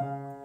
Bye.